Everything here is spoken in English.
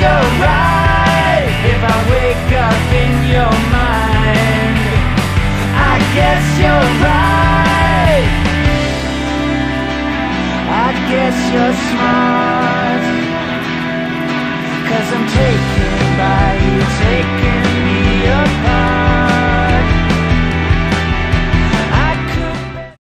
you're right. If I wake up in your mind I guess you're right. I guess you're smart. Cause I'm taken by you, taken